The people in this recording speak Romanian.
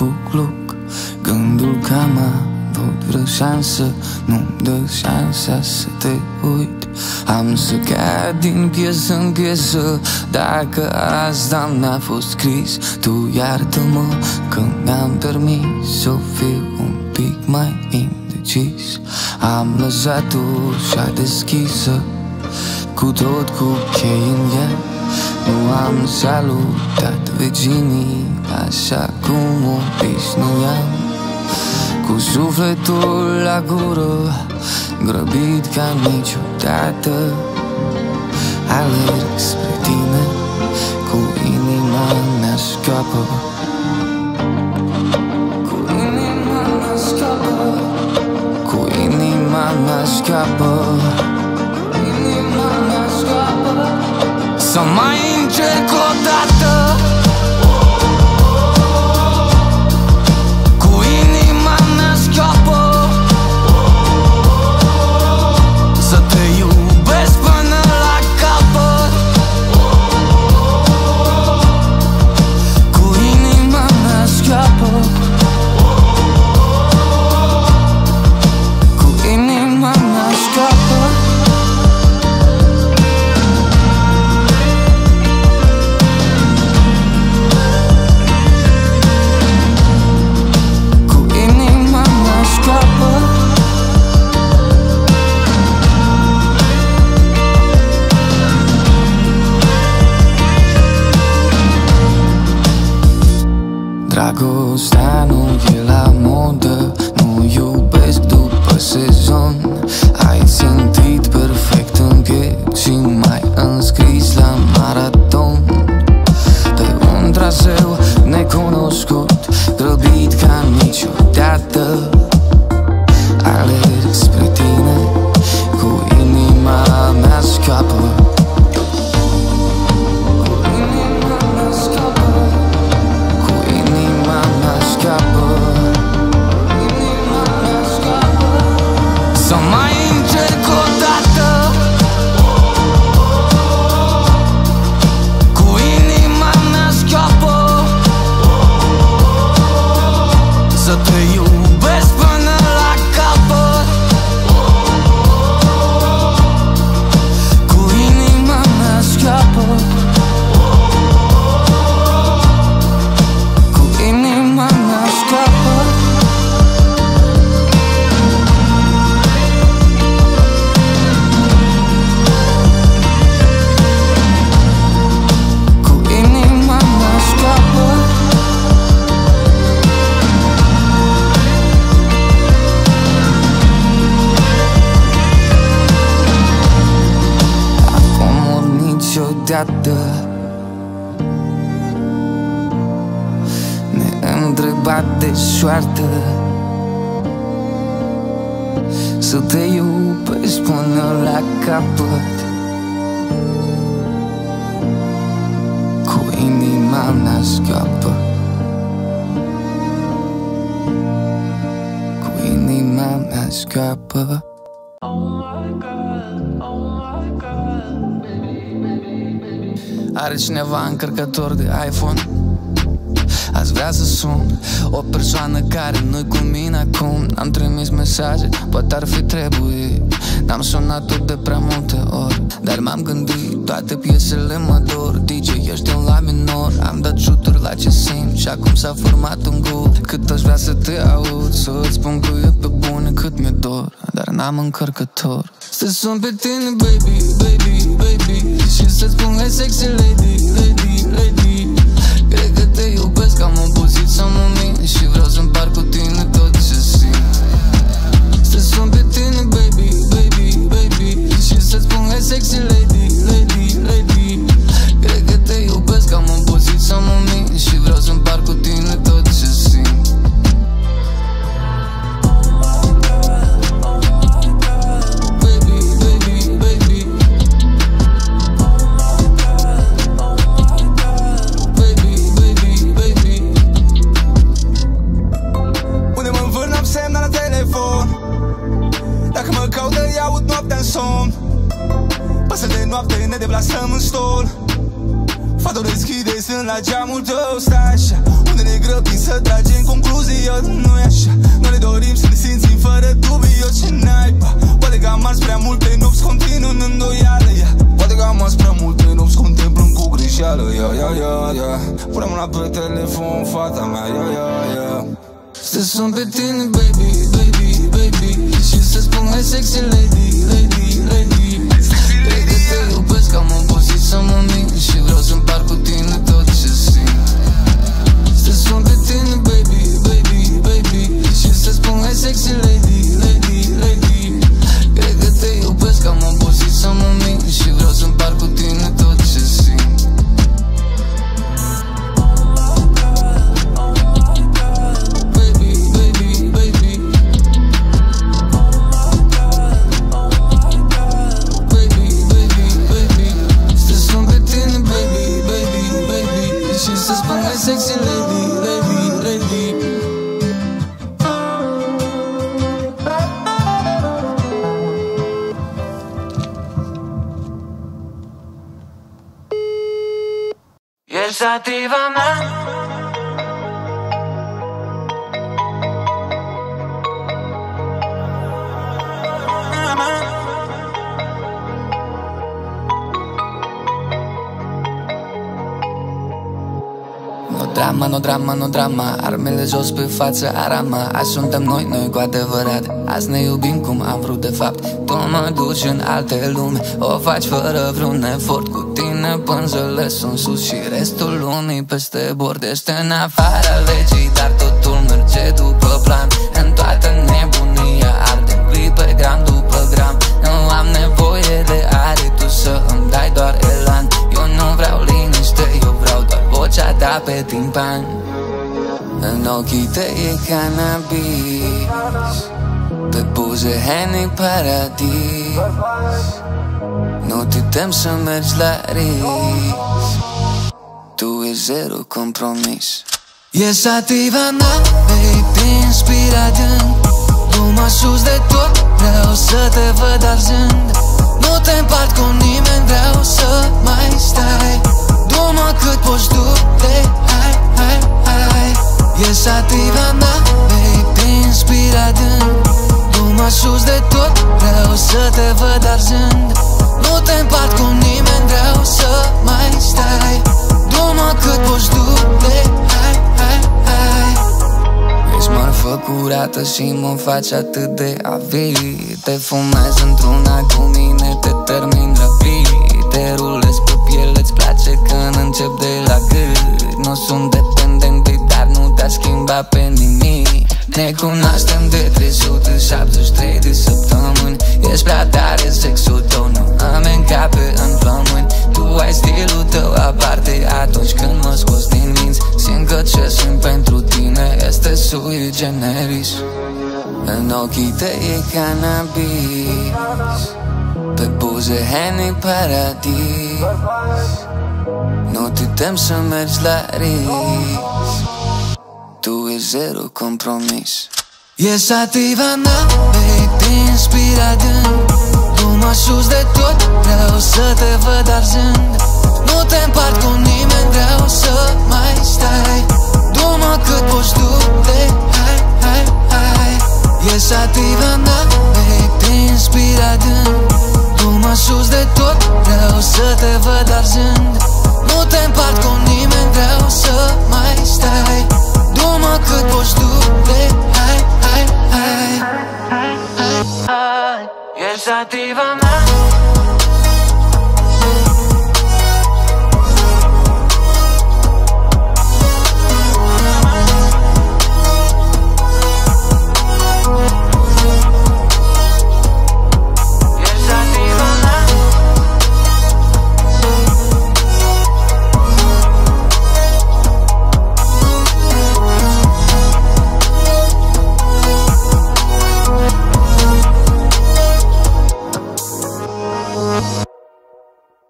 bucluc Gândul că am avut vreo șansă Nu-mi dă șansa să te uit. Am să cad din piesă în piesă Dacă asta n-a fost scris. Tu iartă-mă că mi-am permis Să fiu un pic mai indecis. Am lăsat ușa deschisă Cu tot cu chei în ea. Nu am salutat vecinii Așa cum obișnuiam Cu sufletul la gură Grăbit ca niciodată. Alerg spre tine Cu inima mea scapă Cu inima mea scapă Cu inima mea scapă Inima mea scapă Să mai încerc niciodată Neîntrebat de soartă Să te iubesc până la capăt. Cu inima mea scapă Cu inima mea scapă Are cineva încărcător de iPhone Ați vrea să sun O persoană care nu-i cu mine acum. N-am trimis mesaje, poate ar fi trebuit. N-am sunat tot de prea multe ori Dar m-am gândit, toate piesele mă dor. DJ, ești în la minor Am dat șuturi la ce simt. Și acum s-a format un gust Cât aș vrea să te aud. Să-ți spun că e pe bune cât mi-e dor Dar n-am încărcător. Să sun pe tine, baby, baby, baby. Și să-ți spun, hai sexy lady, lady, lady. Cred că te iubesc, am obosit să mă mint Și vreau să împart cu tine tot grăbim să tragem concluzii Eu nu e așa Noi ne dorim să ne simțim fără dubii Eu ce naiba Poate că am ars prea multe nopți continuu în îndoială yeah. Poate că am ars prea multe nopți contemplând cu greșeală yeah, yeah, yeah, yeah. Pune mâna pe telefon, fata mea yeah, yeah, yeah. Să sun pe tine, baby, baby, baby Și să spun, hai sexy lady, lady, lady Cred că te iubesc, am obosit să mă mint Și vreau să sexy lady, lady, lady. Cred că te iubesc, am obosit să mă mint Și vreau să împar cu tine tot ce simt. Baby, baby, baby. Baby, baby, baby. Să sun pe tine, baby, baby, baby. Și să spun hai sexy lady, lady, Ești sativa mea. No drama, no drama, no drama Armele jos pe față, arama. Azi suntem noi, noi cu adevărat. Azi ne iubim cum am vrut de fapt. Tu mă duci în alte lume O faci fără vreun efort Cu tine pânzele sunt sus Și restul lumii peste bord. Ești în afara legii Dar totul merge după plan. În toată nebunia Ardem clipe gram după gram. Nu am nevoie de aer Tu să îmi dai doar elan. Eu nu vreau liniște Eu vreau doar vocea ta pe timpan. În ochii tăi e cannabis Pe buze Henny Paradis. Nu te tem să mergi la risc Tu e zero compromis. E sativa mea, baby, te inspira adânc Nu sus de tot, vreau să te văd arzând. Nu te împart cu nimeni, vreau să mai stai. Du-mă cât poți du de hai, hai, hai. E sativa mea, baby, te inspira adânc Nu sus de tot, vreau să te văd arzând Nu te împart cu nimeni, vreau să mai stai. Du-mă cât poți du de hai, hai, hai. Ești marfă curată și mă faci atât de avid Te fumez într-una cu mine, te termin rapid Te rulez pe piele, îți place când încep de la gât. Nu sunt dependent de dar nu te-a schimbat pe nimic. Ne cunoaștem de 373 de săptămâni. Ești prea tare sexul sui generis. În ochii tăi e cannabis. Pe buze Henny Paradis. Nu te tem să mergi la risc. Tu e zero compromis. E sativa mea, baby, te inspira adânc Nu sus de tot, vreau să te văd arzând. Nu te împart cu nimeni, vreau să mai stai sus de tot, vreau să te văd arzând. Nu te împart cu nimeni, vreau să mai stai. Du-mă cât poți du de hai, hai, hai. E sativa